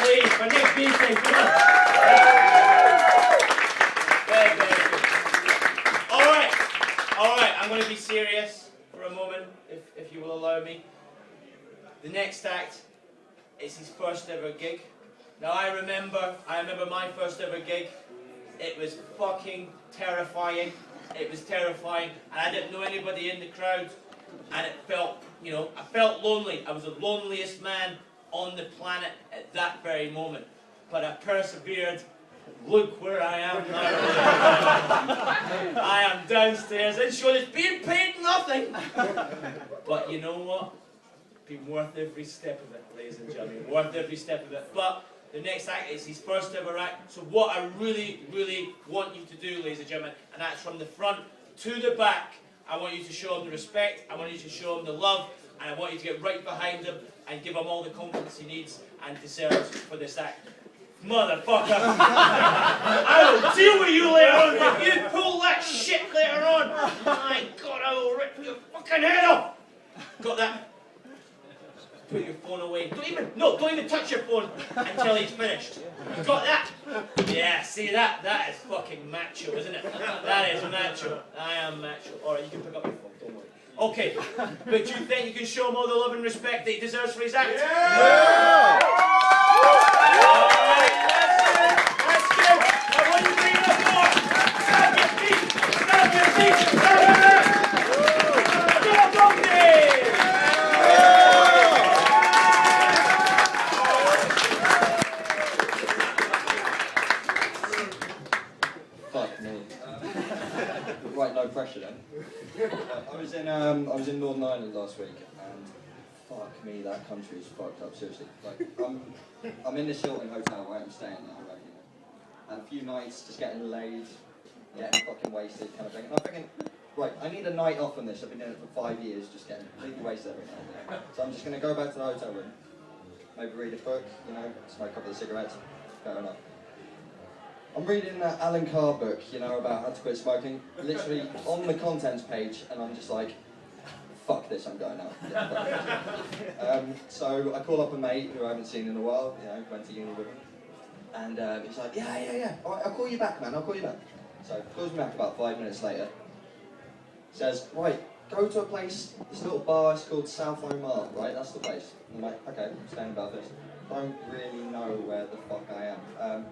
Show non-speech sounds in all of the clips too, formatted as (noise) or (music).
please, for Nick Beasley. Come on. Very, very good. All right, all right. I'm going to be serious for a moment, if, if you will allow me. The next act is his first ever gig. Now I remember, I remember my first ever gig. It was fucking terrifying. It was terrifying, and I didn't know anybody in the crowd, and it felt, you know, I felt lonely. I was the loneliest man on the planet at that very moment. But I persevered. Look where I am now. (laughs) I am downstairs in that's being paid nothing. But you know what? Been worth every step of it, ladies and gentlemen. Worth every step of it. But the next act is his first ever act. So what I really, really want you to do, ladies and gentlemen, and that's from the front to the back. I want you to show him the respect. I want you to show him the love. And I want you to get right behind him and give him all the confidence he needs and deserves for this act. Motherfucker! (laughs) I will deal with you later on if you pull that shit later on! My god, I will rip your fucking head off! Got that? Put your phone away. Don't even, no, don't even touch your phone until he's finished. Got that? Yeah, see that? That is fucking macho, isn't it? That is macho. I am macho. Alright, you can pick up your phone, don't worry. Okay, but do you think you can show him all the love and respect that he deserves for his act? Yeah! Alright, that's good. That's good. Now what are you bringing up for? Stamp your feet! Stamp your feet! Stamp your feet! Go, Donkey! Fuck me. right, no pressure then. I was in um, I was in Northern And fuck me, that country is fucked up. Seriously, like I'm I'm in this Hilton hotel where I'm staying now, right? You know, and a few nights just getting laid, getting fucking wasted, kind of thing. And I'm thinking, right, I need a night off on this. I've been doing it for five years, just getting completely wasted every night. So I'm just gonna go back to the hotel room, maybe read a book, you know, smoke a couple of cigarettes. Fair enough. I'm reading that Allen Carr book, you know, about how to quit smoking, literally on the contents page, and I'm just like, fuck this, I'm going out. Um, so I call up a mate who I haven't seen in a while, you know, went to uni with him, and uh, he's like, yeah, yeah, yeah, all right, I'll call you back, man, I'll call you back. So calls me back about five minutes later, says, right, go to a place, this little bar, it's called South Omar, right, that's the place. I'm like, okay, I'm staying about this. Don't really know where the fuck I am. Um,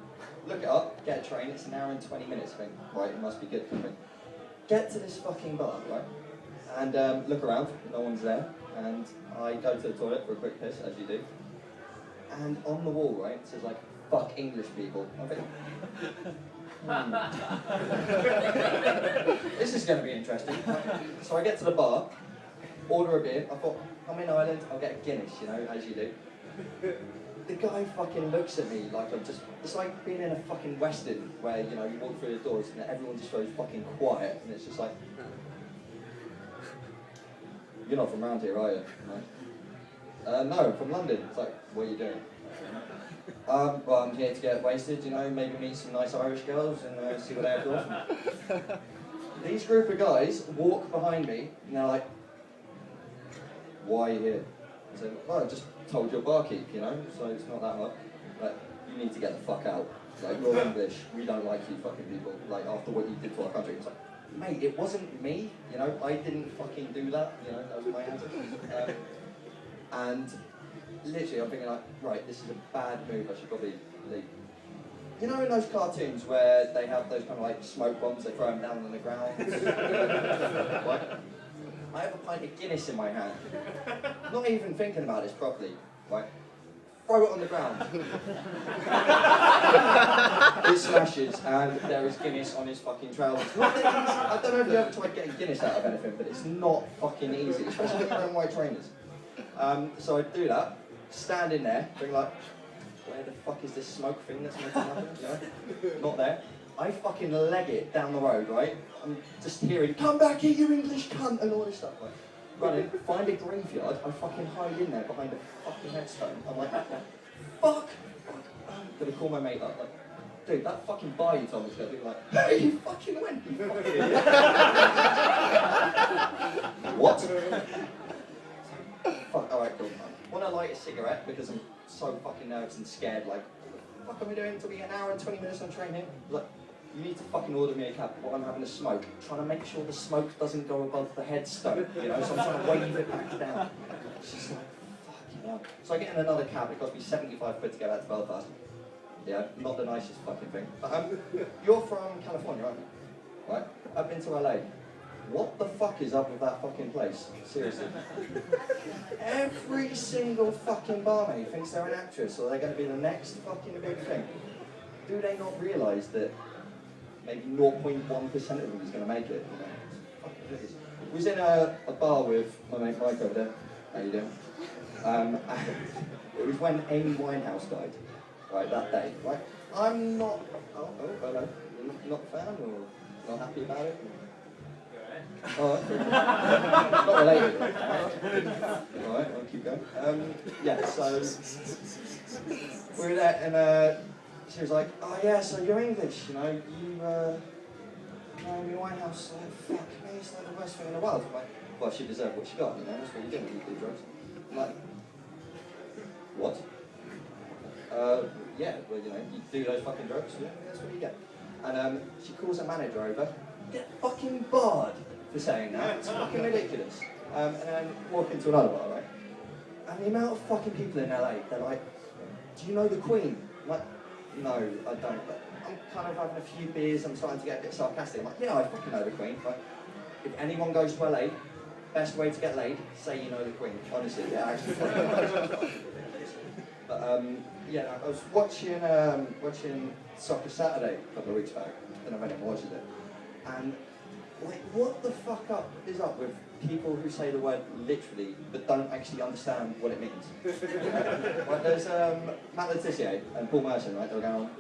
look it up, get a train, it's an hour and 20 minutes, I think, right, it must be good for me. Get to this fucking bar, right, and um, look around, no one's there, and I go to the toilet for a quick piss, as you do, and on the wall, right, it says like, fuck English people. Think, hmm. this is going to be interesting. So I get to the bar, order a beer, I thought, I'm in Ireland, I'll get a Guinness, you know, as you do the guy fucking looks at me like I'm just. It's like being in a fucking western where you know you walk through the doors and everyone just goes fucking quiet and it's just like. You're not from around here, are you? No. Uh, no, from London. It's like, what are you doing? Um, well, I'm here to get wasted, you know, maybe meet some nice Irish girls and uh, see what they have to offer. (laughs) These group of guys walk behind me and they're like, why are you here? I said, well, I just told your barkeep, you know, so it's not that hard. Like, you need to get the fuck out. Like, you're (laughs) English, we don't like you fucking people. Like, after what you did to our country. It's like, mate, it wasn't me, you know, I didn't fucking do that, you know, that was my answer. Um, and literally, I'm thinking like, right, this is a bad move, I should probably leave. You know in those cartoons where they have those kind of like smoke bombs, they throw them down on the ground? (laughs) I have a pint of Guinness in my hand. Not even thinking about this properly. Right? Throw it on the ground. (laughs) it smashes and there is Guinness on his fucking trousers. (laughs) I don't know if you ever tried getting Guinness out of anything, but it's not fucking easy, especially you're wearing white trainers. Um, so I do that, stand in there, being like, where the fuck is this smoke thing that's making happen? Know? Not there. I fucking leg it down the road, right? I'm just hearing, come back here, you English cunt, and all this stuff. Right? Running, find a graveyard, I fucking hide in there behind a fucking headstone. I'm like, fuck! I'm gonna call my mate up, like, dude, that fucking bar you told me to go to, like, hey, you fucking went, you fucking idiot. (laughs) what? Fuck, alright, cool. Wanna light a cigarette because I'm so fucking nervous and scared. Like, what the fuck am I doing? It'll be an hour and 20 minutes on train here. I like, you need to fucking order me a cab while I'm having a smoke. Trying to make sure the smoke doesn't go above the headstone, you know, so I'm trying to wave it back down. It's just like, fucking hell. So I get in another cab, it cost me 75 quid to get back to Belfast. Yeah, not the nicest fucking thing. Um, you're from California, aren't you? Right? I've been to LA. What the fuck is up with that fucking place? Seriously. Every single fucking barmaid thinks they're an actress or they're going to be the next fucking big thing. Do they not realise that maybe 0.1% of them is going to make it? I was in a, a bar with my mate Mike over there. How you doing? Um, (laughs) it was when Amy Winehouse died, right, that day, right? I'm not, oh, oh hello, You're not fan or not happy about it? Oh, okay. not related. Alright, I'll keep going. Um, yeah, so we were there and uh, she was like, oh yeah, so you're English, you know, you, uh, Naomi Winehouse, like, fuck me, it's like the worst thing in the world. I'm like, well, she deserved what she got, you know, that's what you do when you do drugs. I'm like, what? Uh, yeah, well, you know, you do those fucking drugs, yeah, that's what you get. And um, she calls her manager over, get fucking barred for saying that. It's fucking ridiculous. Um, and then walk into another bar, right? And the amount of fucking people in LA, they're like, do you know the Queen? I'm like, no, I don't. But I'm kind of having a few beers, I'm starting to get a bit sarcastic. I'm like, yeah, I fucking know the Queen. But if anyone goes to LA, best way to get laid, say you know the Queen. Honestly, yeah, actually. (laughs) but um, yeah, I was watching um, watching Soccer Saturday a couple of weeks back. I don't know if it. And like, what the fuck up is up with people who say the word literally but don't actually understand what it means? (laughs) like, there's um, Matt Le Tissier and Paul Merson, right? They're going,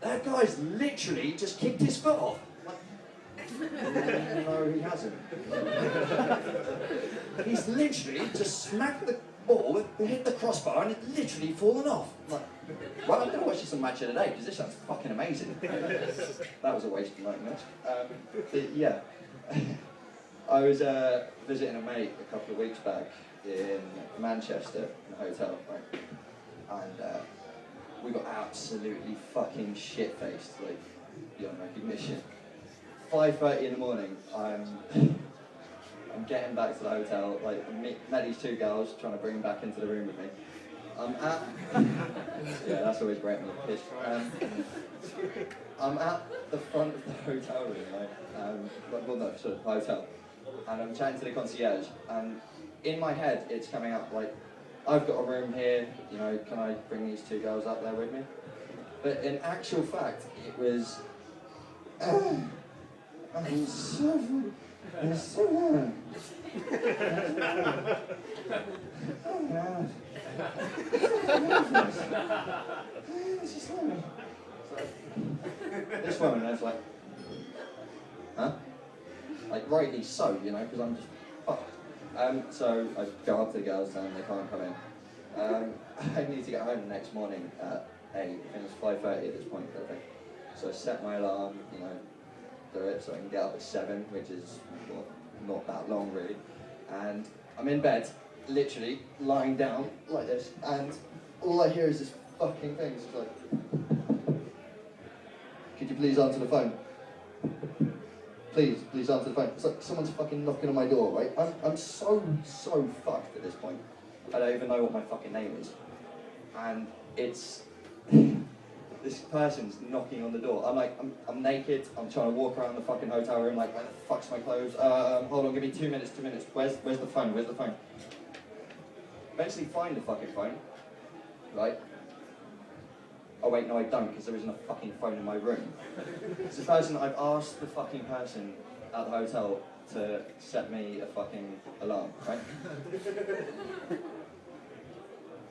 that guy's literally just kicked his foot off. (laughs) No, he hasn't. (laughs) He's literally just smacked the ball, hit the crossbar, and it literally fallen off. Like, well, I'm going to watch this some match of the day because this sounds fucking amazing. that was a waste of match. Um, yeah, (laughs) I was uh, visiting a mate a couple of weeks back in Manchester in a hotel, right? And uh, we got absolutely fucking shit faced, like beyond recognition. 5:30 in the morning, I'm I'm getting back to the hotel. Like met these two girls, trying to bring them back into the room with me. I'm at (laughs) yeah, that's always great when you're pissed. Um, I'm at the front of the hotel room, right? Um, like, well, no, sorry, hotel, and I'm chatting to the concierge, and in my head, it's coming up like, I've got a room here. You know, can I bring these two girls up there with me? But in actual fact, it was. I'm so. I'm so. Oh, God. this woman, I was like, huh? Like, rightly so, you know, because I'm just fucked. Um, so I go up to the girls and they can't come in. Um, (laughs) I need to get home the next morning at 8, and it's 5.30 at this point, I think. So I set my alarm, you know, do it so I can get up at 7, which is well, not that long really. And I'm in bed, literally lying down like this, and all I hear is this fucking thing. It's like, could you please answer the phone? Please, please answer the phone. It's like someone's fucking knocking on my door, right? I'm, I'm so, so fucked at this point. I don't even know what my fucking name is. And it's, this person's knocking on the door. I'm like, I'm, I'm naked, I'm trying to walk around the fucking hotel room, like, where the fuck's my clothes? Um, hold on, give me two minutes, two minutes. Where's, where's the phone? Where's the phone? Eventually find the fucking phone, right? Oh wait, no I don't, because there isn't a fucking phone in my room. It's the person, I've asked the fucking person at the hotel to set me a fucking alarm, right?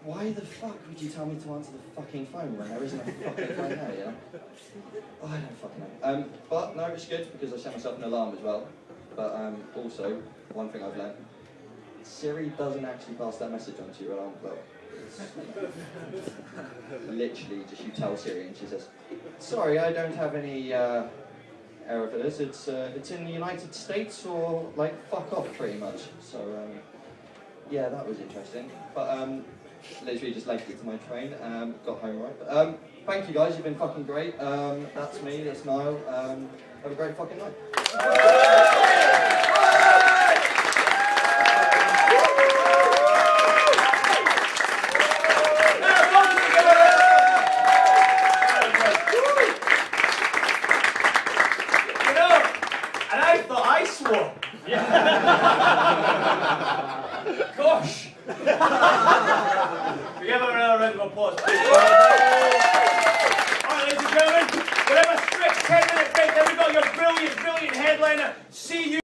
Why the fuck would you tell me to answer the fucking phone when there isn't a fucking phone there, yeah? Oh, I don't fucking know. Um, but no, it's good because I set myself an alarm as well. But um, also, one thing I've learned, Siri doesn't actually pass that message on to your alarm clock. Literally, just you tell Siri and she says, sorry, I don't have any uh, error for this. It's, uh, it's in the United States or, like, fuck off pretty much. So, um, yeah, that was interesting. But um, literally just legged it to my train. Um, got home right. But, um, thank you guys. You've been fucking great. Um, that's me. That's Niall. Um, have a great fucking night. You know, and I thought I swore. (laughs) (laughs) Gosh! we give her another round of applause, please. Alright, ladies and gentlemen, we're a strict 10 minute break. Then we've got your brilliant, brilliant headliner. See you.